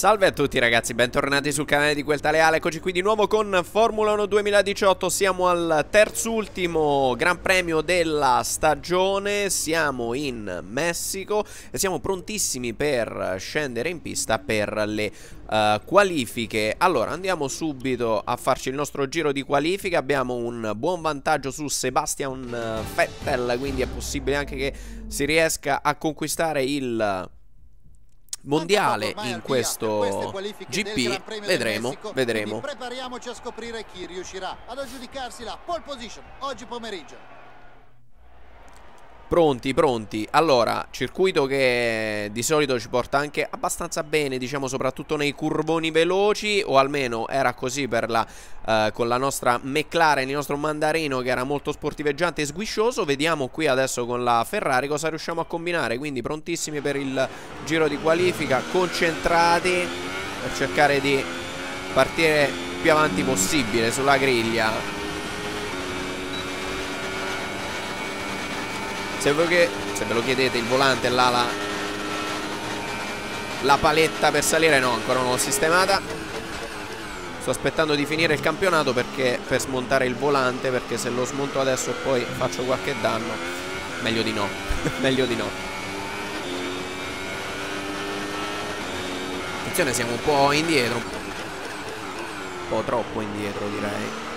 Salve a tutti ragazzi, bentornati sul canale di Quel Taleale, eccoci qui di nuovo con Formula 1 2018, siamo al terzultimo Gran Premio della stagione, siamo in Messico e siamo prontissimi per scendere in pista per le uh, qualifiche. Allora andiamo subito a farci il nostro giro di qualifiche, abbiamo un buon vantaggio su Sebastian Vettel, quindi è possibile anche che si riesca a conquistare il mondiale in questo GP vedremo vedremo. Prepariamoci a scoprire chi riuscirà ad aggiudicarsi la pole position oggi pomeriggio Pronti, pronti. Allora, circuito che di solito ci porta anche abbastanza bene, diciamo soprattutto nei curvoni veloci, o almeno era così per la, uh, con la nostra McLaren, il nostro mandarino che era molto sportiveggiante e sguiscioso. Vediamo qui adesso con la Ferrari cosa riusciamo a combinare, quindi prontissimi per il giro di qualifica, concentrati per cercare di partire più avanti possibile sulla griglia. Se, che, se ve lo chiedete il volante è là la, la paletta per salire No ancora non l'ho sistemata. Sto aspettando di finire il campionato perché per smontare il volante Perché se lo smonto adesso e poi faccio qualche danno Meglio di no. Meglio di no. Attenzione siamo un po' indietro. Un po' troppo indietro direi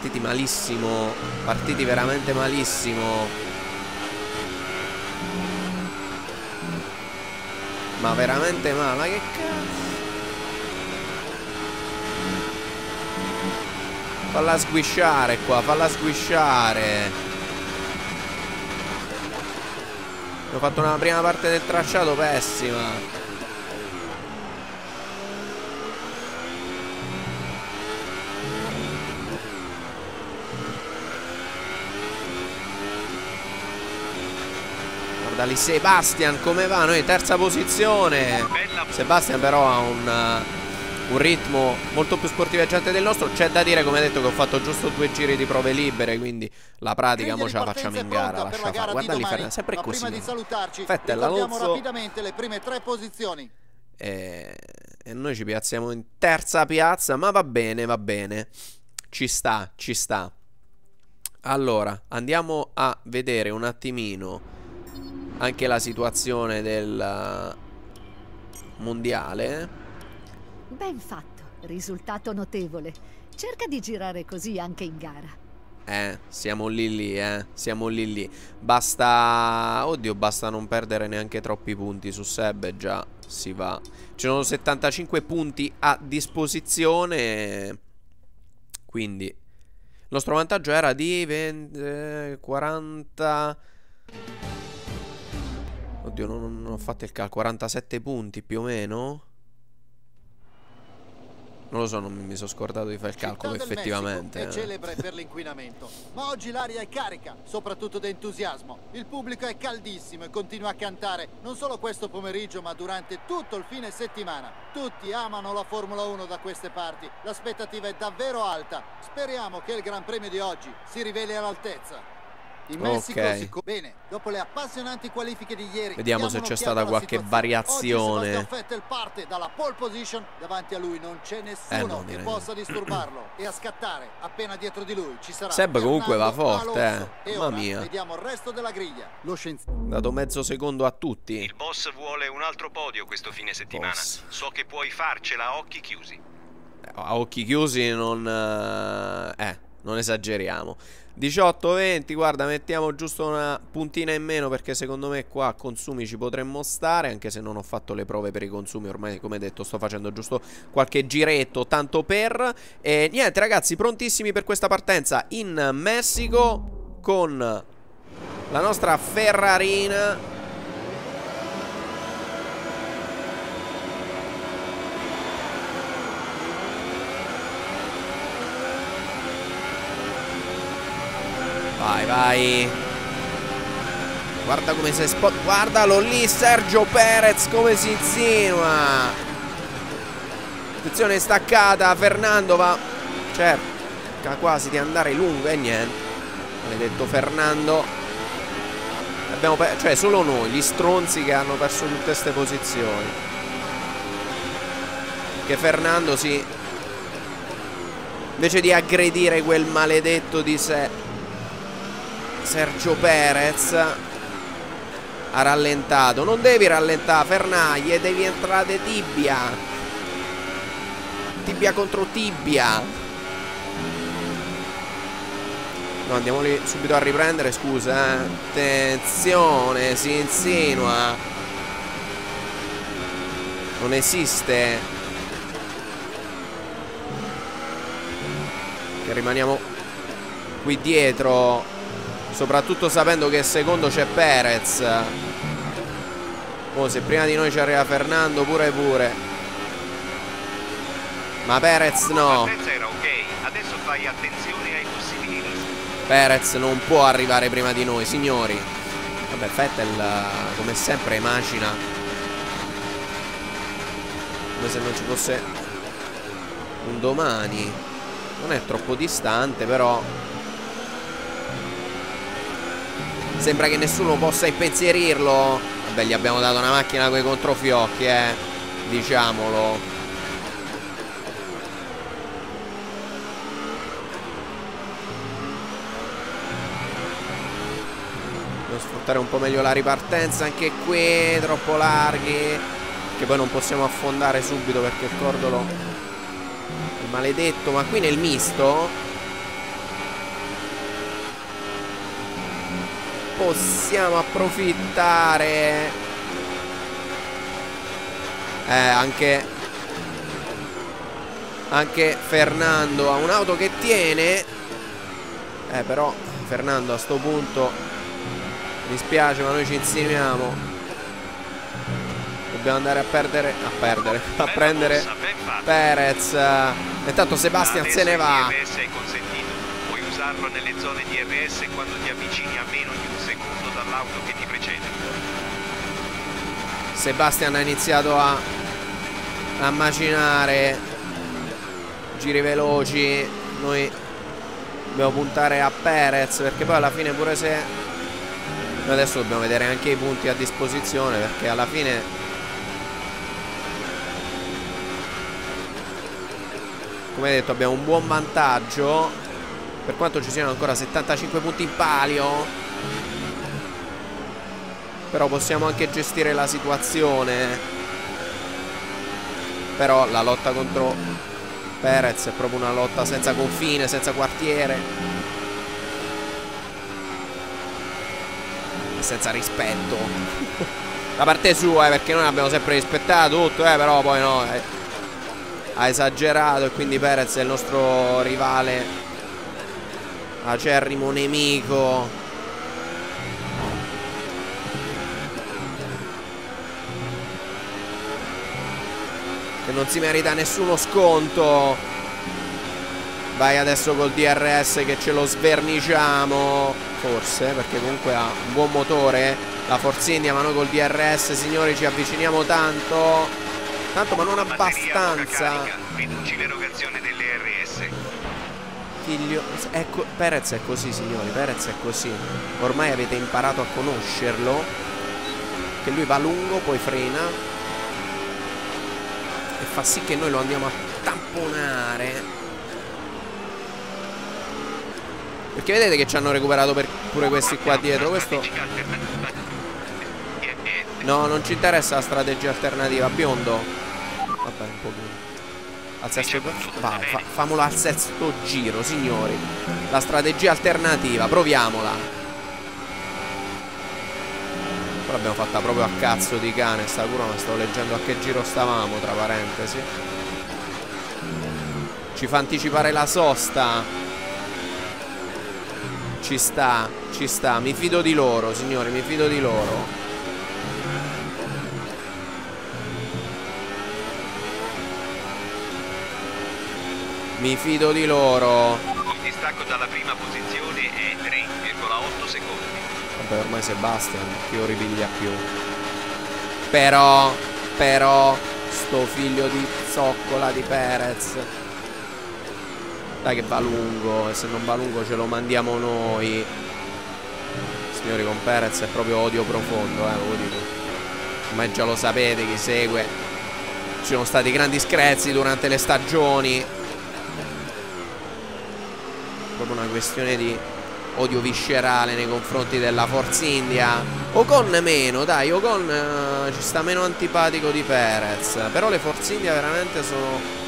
Partiti malissimo Partiti veramente malissimo. Ma veramente male Ma che cazzo? Falla sguisciare qua Falla sguisciare. Ho fatto una prima parte del tracciato pessima lì. Sebastian come va? Noi terza posizione. Sebastian però ha un, uh, un ritmo molto più sportiveggiante del nostro. C'è da dire come detto che ho fatto giusto due giri di prove libere Quindi la pratica mo ce la facciamo in gara Lascia fare. Guarda lì Fernando sempre Ma così di salutarci, Fettel Alonso rapidamente le prime tre posizioni. E, e noi ci piazziamo in terza piazza Ma va bene va bene. Ci sta ci sta. Allora, andiamo a vedere un attimino anche la situazione del mondiale. Ben fatto, risultato notevole. Cerca di girare così anche in gara. Eh, siamo lì lì, eh. Siamo lì lì. Basta... Oddio, basta non perdere neanche troppi punti su Seb e già si va. Ci sono 75 punti a disposizione. Quindi... Il nostro vantaggio era di 20, eh, 40... Oddio, non, non ho fatto il calcolo. 47 punti più o meno? Non lo so, non mi sono scordato di fare il calcolo effettivamente. È eh. celebre per l'inquinamento, ma oggi l'aria è carica, soprattutto d'entusiasmo. Il pubblico è caldissimo e continua a cantare, non solo questo pomeriggio, ma durante tutto il fine settimana. Tutti amano la Formula 1 da queste parti, l'aspettativa è davvero alta. Speriamo che il Gran Premio di oggi si riveli all'altezza. In Messico okay. si bene, dopo le appassionanti qualifiche di ieri. Vediamo se c'è stata qualche variazione. Oggi Vettel parte dalla pole position, davanti a lui non c'è nessuno eh no, che possa disturbarlo e a scattare appena dietro di lui ci sarà Seb comunque va forte, eh. Mamma mia. Vediamo il resto della griglia. Lo scienziato dato mezzo secondo a tutti. Il boss vuole un altro podio questo fine settimana. Boss. So che puoi farcela a occhi chiusi. Eh, a occhi chiusi non eh, eh non esageriamo 18-20, guarda, mettiamo giusto una puntina in meno perché secondo me qua a consumi ci potremmo stare, anche se non ho fatto le prove per i consumi, ormai come detto sto facendo giusto qualche giretto, tanto per... E niente ragazzi, prontissimi per questa partenza in Messico con la nostra Ferrarina Vai, vai. Guarda come si spot. Guardalo lì, Sergio Perez, come si insinua. Attenzione, staccata. Fernando va. Cerca quasi di andare lungo e niente. Maledetto Fernando. Abbiamo cioè solo noi, gli stronzi che hanno perso tutte queste posizioni. Che Fernando si... Invece di aggredire quel maledetto di sé Sergio Perez ha rallentato. Non devi rallentare, Fernaglie, devi entrare tibia. Tibia contro tibia. No, andiamo lì subito a riprendere, scusa. Eh. Attenzione, si insinua. Non esiste. Che rimaniamo qui dietro. Soprattutto sapendo che secondo c'è Perez. Oh se prima di noi ci arriva Fernando pure pure. Ma Perez no. Perez non può arrivare prima di noi signori. Vabbè Fettel come sempre macina. Come se non ci fosse un domani. Non è troppo distante però Sembra che nessuno possa impensierirlo. Vabbè gli abbiamo dato una macchina con i controfiocchi eh. Diciamolo. Sfruttare un po' meglio la ripartenza Anche qui troppo larghi. Che poi non possiamo affondare subito perché il cordolo È maledetto Ma qui nel misto possiamo approfittare. Eh anche anche Fernando ha un'auto che tiene. Eh però Fernando a sto punto mi spiace ma noi ci insinuiamo. Dobbiamo andare a perdere a perdere a prendere Perez. Intanto Sebastian se ne va. Nelle zone di RS quando ti avvicini a meno di dall'auto che ti precede. Sebastian ha iniziato a, a macinare giri veloci. Noi dobbiamo puntare a Perez perché poi alla fine pure se... Noi adesso dobbiamo vedere anche i punti a disposizione perché alla fine come detto abbiamo un buon vantaggio per quanto ci siano ancora 75 punti in palio Però possiamo anche gestire la situazione. Però la lotta contro Perez è proprio una lotta senza confine, senza quartiere. E senza rispetto. Da parte sua, eh, perché noi abbiamo sempre rispettato tutto, eh, però poi no eh, Ha esagerato e quindi Perez è il nostro rivale. Acerrimo nemico non si merita nessuno sconto. Vai adesso col DRS che ce lo sverniciamo forse perché comunque ha un buon motore la Forza India ma noi col DRS signori ci avviciniamo tanto. Tanto ma non abbastanza. riduci l'erogazione delle RS figlio ecco, Perez è così signori Perez è così. Ormai avete imparato a conoscerlo. Che lui va lungo poi frena E fa sì che noi lo andiamo a tamponare. Perché vedete che ci hanno recuperato pure questi qua dietro? Questo No non ci interessa la strategia alternativa Biondo. Vabbè un pochino. Al sesto Va, fa, famolo al sesto giro, signori. La strategia alternativa, proviamola. Poi l'abbiamo fatta proprio a cazzo di cane, sta cura, ma stavo leggendo a che giro stavamo, tra parentesi. Ci fa anticipare la sosta. Ci sta, ci sta. Mi fido di loro, signori, mi fido di loro. Mi fido di loro. Il distacco dalla prima posizione è 3,8 secondi. Vabbè, ormai Sebastian, che ripiglia più. Però, però, sto figlio di zoccola di Perez. Dai che va lungo, e se non va lungo ce lo mandiamo noi. Signori con Perez è proprio odio profondo, eh, lo dico. Ma già lo sapete chi segue. Ci sono stati grandi screzi durante le stagioni. Proprio una questione di odio viscerale nei confronti della Force India. Ocon meno, dai, Ocon uh, ci sta meno antipatico di Perez. Però le Force India veramente sono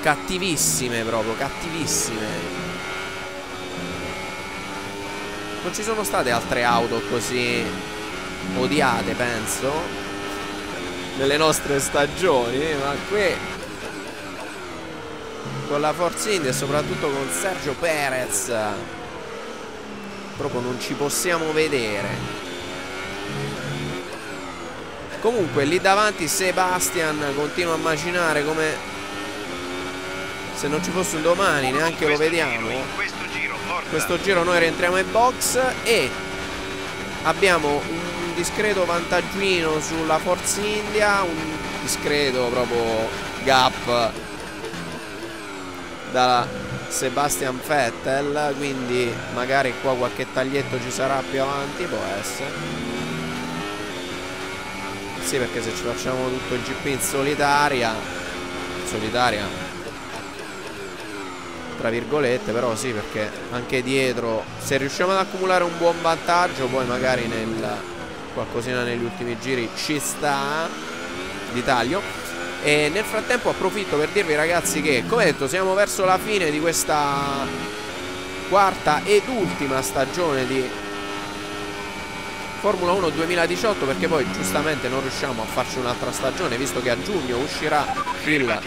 cattivissime proprio, cattivissime. Non ci sono state altre auto così odiate, penso, nelle nostre stagioni, ma qui con la Forza India e soprattutto con Sergio Perez proprio non ci possiamo vedere. Comunque lì davanti Sebastian continua a macinare come se non ci fosse un domani, neanche lo vediamo. questo giro. Questo giro noi rientriamo in box e abbiamo un discreto vantaggino sulla Forza India, un discreto proprio gap da Sebastian Vettel, quindi magari qua qualche taglietto ci sarà più avanti, può essere. Sì, perché se ci facciamo tutto il GP in solitaria, solitaria tra virgolette però sì perché anche dietro se riusciamo ad accumulare un buon vantaggio poi magari nel qualcosina negli ultimi giri ci sta di taglio e nel frattempo approfitto per dirvi ragazzi che come detto siamo verso la fine di questa quarta ed ultima stagione di Formula 1 2018 perché poi giustamente non riusciamo a farci un'altra stagione visto che a giugno uscirà il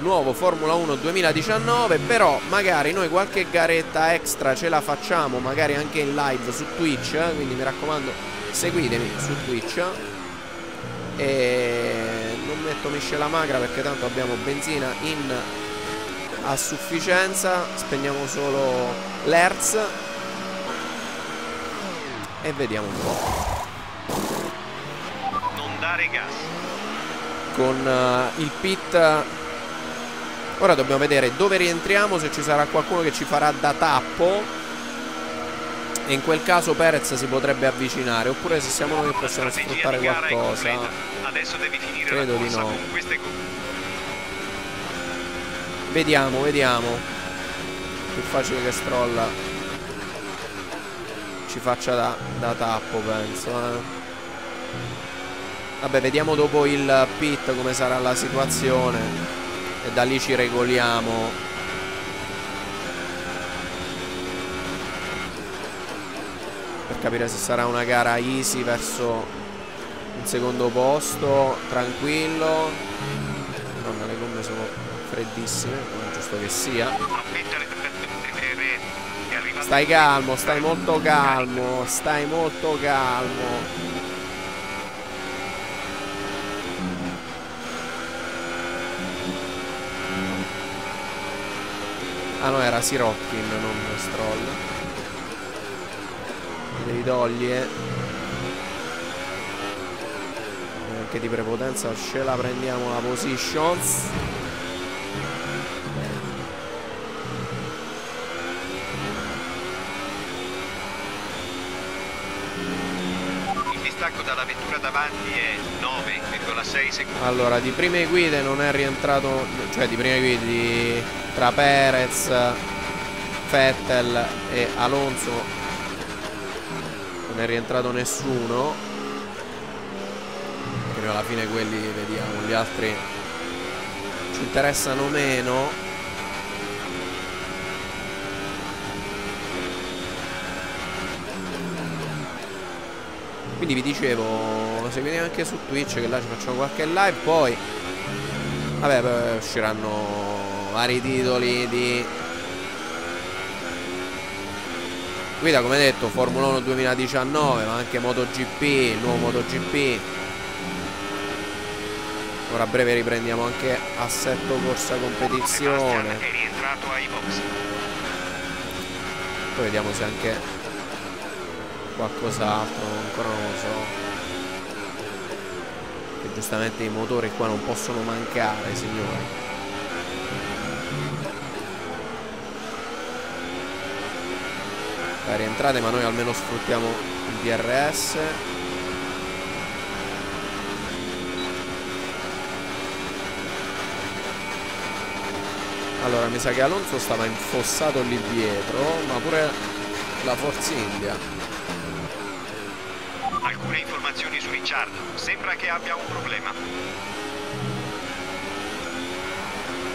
nuovo Formula 1 2019 però magari noi qualche garetta extra ce la facciamo magari anche in live su Twitch eh, quindi mi raccomando seguitemi su Twitch. E non metto miscela magra perché tanto abbiamo benzina in a sufficienza. Spegniamo solo l'Hertz. E vediamo un po' Non dare gas. con eh, il pit ora dobbiamo vedere dove rientriamo se ci sarà qualcuno che ci farà da tappo e in quel caso Perez si potrebbe avvicinare oppure se siamo noi La possiamo sfruttare qualcosa completa. Adesso devi finire Credo di no. vediamo vediamo più facile che Stroll ci faccia da, da tappo penso eh. vabbè vediamo dopo il pit come sarà la situazione e da lì ci regoliamo per capire se sarà una gara easy verso un secondo posto tranquillo Madonna le gomme sono freddissime come è giusto che sia Stai calmo, stai molto calmo, stai molto calmo. Ah no, era Sirockin, non Stroll. Devi togliere. Anche di prepotenza ce la prendiamo la positions. Il distacco dalla vettura davanti è 9,6 secondi. Allora, di prime guide non è rientrato, cioè di prime guide di- tra Perez, Vettel e Alonso non è rientrato nessuno. Perché alla fine quelli vediamo, gli altri ci interessano meno. Quindi vi dicevo, seguite anche su Twitch che là ci facciamo qualche live, poi vabbè, usciranno vari titoli di guida, come detto, Formula 1 2019, ma anche MotoGP, il nuovo MotoGP. Ora a breve riprendiamo anche assetto corsa competizione. Poi vediamo se anche qualcos'altro, ancora non lo so. Che giustamente i motori qua non possono mancare, signori. Dai, rientrate ma noi almeno sfruttiamo il DRS Allora mi sa che Alonso stava infossato lì dietro Ma pure la Forza India Alcune informazioni su Ricciardo. Sembra che abbia un problema.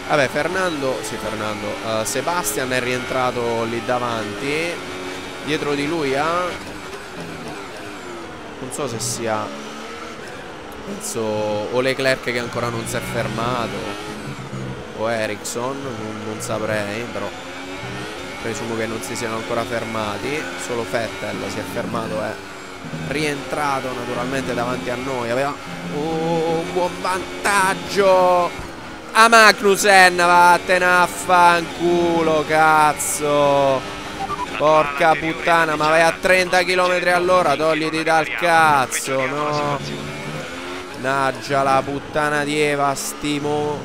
Vabbè Fernando Sì Fernando uh, Sebastian è rientrato lì davanti Dietro di lui ha Non so se sia Penso O Leclerc che ancora non si è fermato O Ericsson non, non saprei Però Presumo che non si siano ancora fermati. Solo Vettel si è fermato È rientrato naturalmente davanti a noi. Aveva oh, un buon vantaggio. A Magnussen vattene a fanculo cazzo Porca puttana ma vai a 30 km all'ora Togliti dal cazzo no? Naggia la puttana di Eva Stimo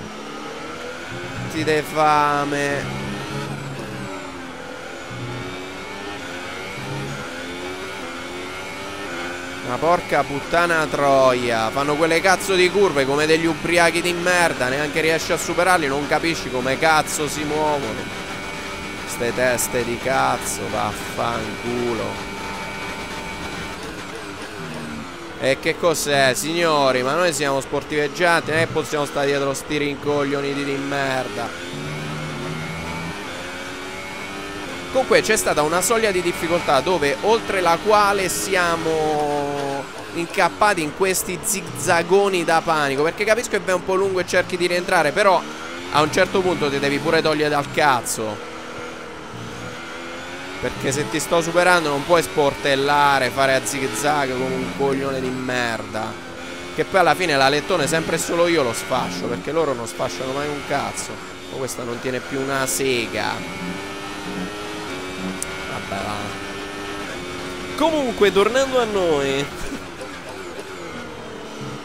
Ti de fame. Ma porca puttana troia Fanno quelle cazzo di curve come degli ubriachi di merda Neanche riesci a superarli Non capisci come cazzo si muovono Ste teste di cazzo Vaffanculo. E che cos'è signori? Ma noi siamo sportiveggianti Non possiamo stare dietro sti rincoglioniti di merda. Comunque c'è stata una soglia di difficoltà dove oltre la quale siamo incappati in questi zigzagoni da panico Perché capisco che è un po' lungo e cerchi di rientrare Però a un certo punto ti devi pure togliere dal cazzo Perché se ti sto superando non puoi sportellare, fare a zigzag come un coglione di merda Che poi alla fine la lettone sempre e solo io lo sfascio Perché loro non sfasciano mai un cazzo Ma questa non tiene più una sega Vabbè, va. Comunque, tornando a noi.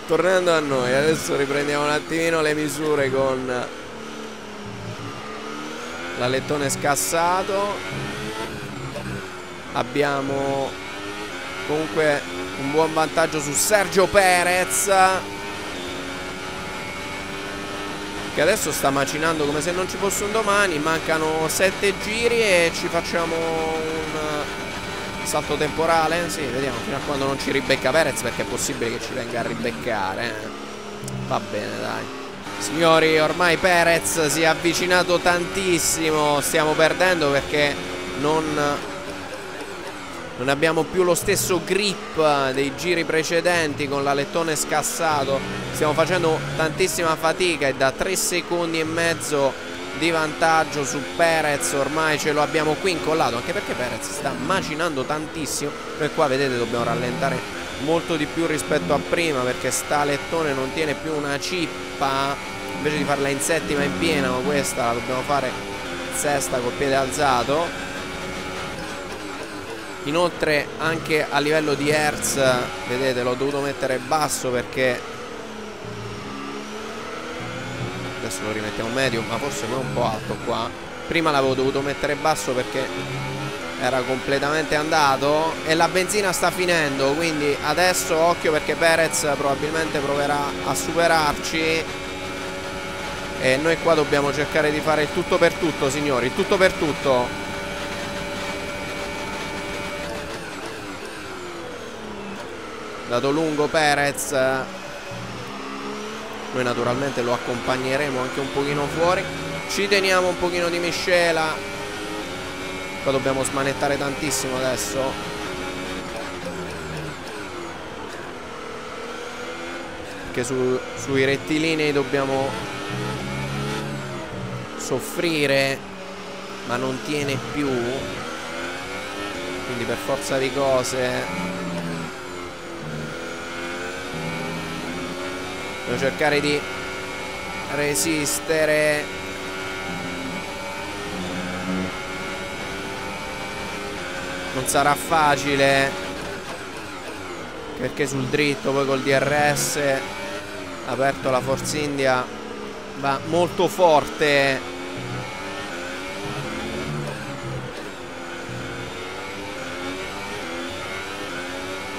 tornando a noi, adesso riprendiamo un attimino le misure con l'alettone scassato. Abbiamo comunque un buon vantaggio su Sergio Perez. Che adesso sta macinando come se non ci fosse un domani. Mancano sette giri e ci facciamo un salto temporale. Sì, vediamo fino a quando non ci ribecca Perez Perché è possibile che ci venga a ribeccare Va bene, dai. Signori, ormai Perez si è avvicinato tantissimo. Stiamo perdendo perché non non abbiamo più lo stesso grip dei giri precedenti con l'alettone scassato. Stiamo facendo tantissima fatica e da 3 secondi e mezzo di vantaggio su Perez Ormai ce lo abbiamo qui incollato Anche perché Perez sta macinando tantissimo. Noi qua vedete dobbiamo rallentare molto di più rispetto a prima Perché sta alettone non tiene più una cippa Invece di farla in settima in piena questa la dobbiamo fare sesta col piede alzato Inoltre anche a livello di Hertz Vedete l'ho dovuto mettere basso perché Adesso lo rimettiamo medio Ma forse non un po' alto qua. Prima l'avevo dovuto mettere basso perché Era completamente andato E la benzina sta finendo Quindi adesso occhio perché Perez probabilmente proverà a superarci. E noi qua dobbiamo cercare di fare il tutto per tutto signori Il tutto per tutto dato lungo Perez. Noi naturalmente lo accompagneremo anche un pochino fuori. Ci teniamo un pochino di miscela. Qua dobbiamo smanettare tantissimo adesso. Perché su, sui rettilinei dobbiamo soffrire ma non tiene più. Quindi per forza di cose Devo cercare di resistere. Non sarà facile Perché sul dritto poi col DRS Aperto la Forza India Va molto forte.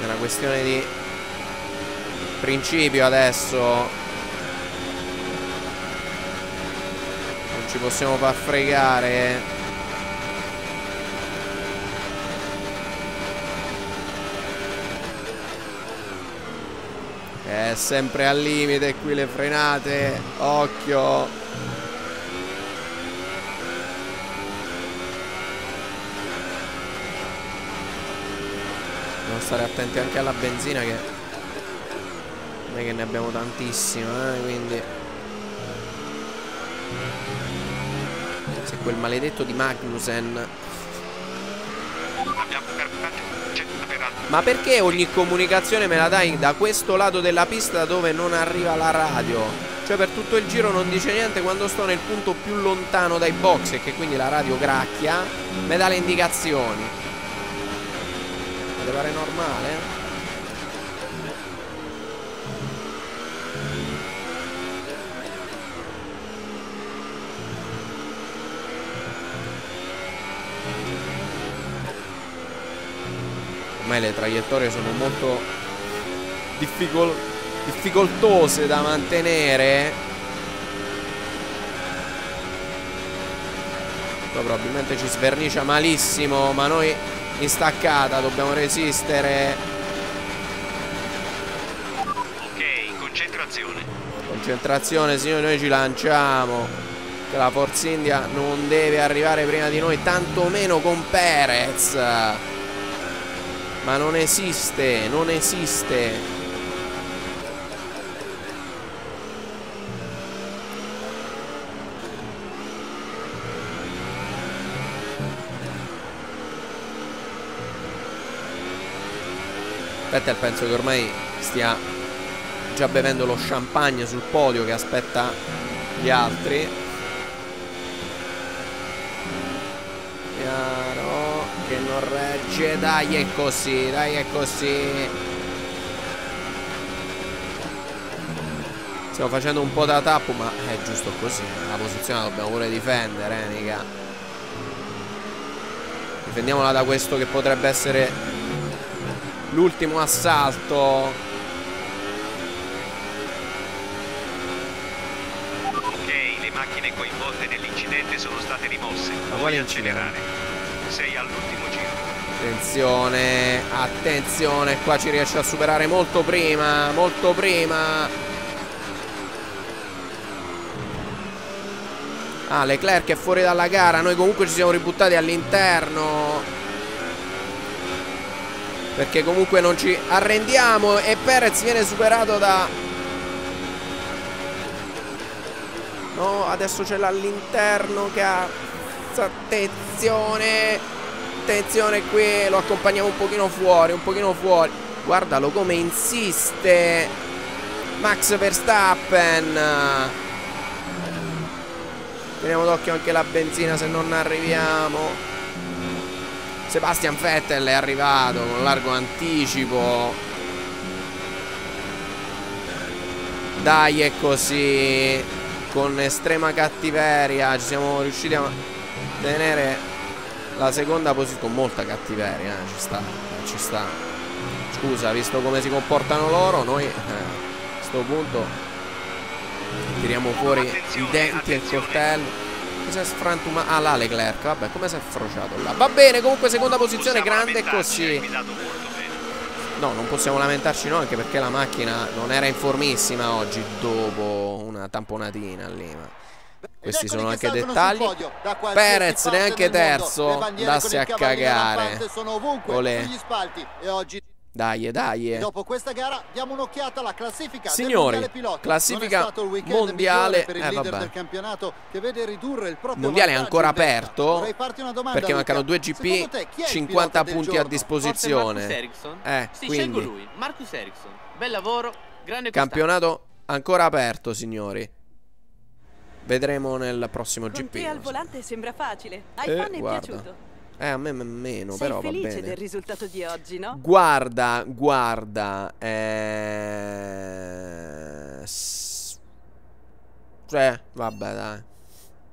Una questione di principio adesso. Non ci possiamo far fregare. È sempre al limite qui le frenate. Occhio. Dobbiamo stare attenti anche alla benzina che non è che ne abbiamo tantissima, eh, quindi se quel maledetto di Magnussen Ma perché ogni comunicazione me la dai da questo lato della pista dove non arriva la radio? Cioè per tutto il giro non dice niente quando sto nel punto più lontano dai box e che quindi la radio gracchia, mi dà le indicazioni. Mi pare normale? Ormai le traiettorie sono molto difficol difficoltose da mantenere. Poi probabilmente ci svernicia malissimo ma noi in staccata dobbiamo resistere. Ok, concentrazione. Concentrazione signori noi ci lanciamo. Che la Forza India non deve arrivare prima di noi Tantomeno con Perez ma non esiste, non esiste. Vettel penso che ormai stia già bevendo lo champagne sul podio che aspetta gli altri. Piano che non regge dai è così dai è così. Stiamo facendo un po' da tappo ma è giusto così. La posizione la dobbiamo pure difendere eh, mica. Difendiamola da questo che potrebbe essere l'ultimo assalto. Ok le macchine coinvolte nell'incidente sono state rimosse. Puoi accelerare. sei all'ultimo giro. Attenzione, attenzione, qua ci riesce a superare molto prima, molto prima. Ah, Leclerc è fuori dalla gara, noi comunque ci siamo ributtati all'interno. Perché comunque non ci arrendiamo e Perez viene superato da... No, adesso c'è l'all'interno che ha attenzione attenzione qui lo accompagniamo un pochino fuori un pochino fuori. Guardalo come insiste. Max Verstappen. Teniamo d'occhio anche la benzina se non arriviamo. Sebastian Vettel è arrivato con largo anticipo. Dai è così. Con estrema cattiveria ci siamo riusciti a tenere la seconda posizione con molta cattiveria, eh, ci sta, eh, ci sta. Scusa, visto come si comportano loro, noi eh, a questo punto tiriamo fuori i denti e il coltello. Cos'è sfrantumato? Ah, là Leclerc, vabbè, come si è frociato là? Va bene, comunque seconda posizione grande così. No, non possiamo lamentarci noi anche perché la macchina non era in formissima oggi dopo una tamponatina lì. Ma... Questi sono anche dettagli. Perez neanche terzo. Andasse a cagare. Olè. Dai, dai. Dopo questa gara diamo un'occhiata alla classifica Signori, classifica mondiale. Eh, vabbè. mondiale è ancora aperto perché mancano due GP, 50 punti a disposizione. Eh, sì, quindi lui, Marcus Ericsson. Bel lavoro, grande Campionato ancora aperto, signori. Vedremo nel prossimo Con GP. te al volante sembra facile. Ai Eh, fan è guarda. piaciuto. Eh, a me meno, Sei però va felice bene. del risultato di oggi, no? Guarda, guarda. Eh... Cioè, vabbè, dai.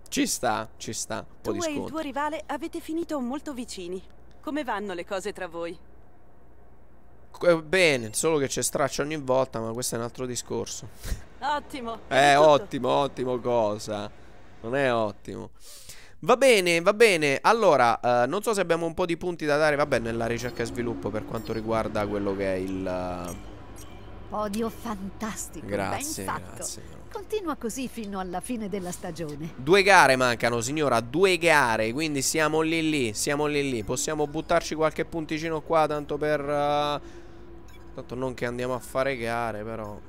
Ci sta, ci sta. Un po' Tu di e il sconto. tuo rivale avete finito molto vicini. Come vanno le cose tra voi? Eh, bene, solo che c'è straccia ogni volta, ma questo è un altro discorso. Ottimo. Eh, ottimo, ottimo cosa. Non è ottimo. Va bene, va bene. Allora, uh, non so se abbiamo un po' di punti da dare, vabbè, nella ricerca e sviluppo per quanto riguarda quello che è il... Uh... Podio fantastico, grazie, ben fatto. Grazie. Continua così fino alla fine della stagione. Due gare mancano, signora, due gare, quindi siamo lì lì, siamo lì lì. Possiamo buttarci qualche punticino qua, tanto per... Uh... Tanto non che andiamo a fare gare, però...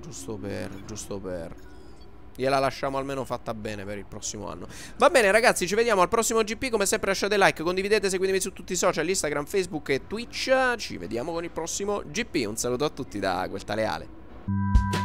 Giusto per, giusto per... Gliela lasciamo almeno fatta bene per il prossimo anno. Va bene ragazzi ci vediamo al prossimo GP Come sempre lasciate like, condividete, seguitemi su tutti i social Instagram, Facebook e Twitch. Ci vediamo con il prossimo GP Un saluto a tutti da quel tale Ale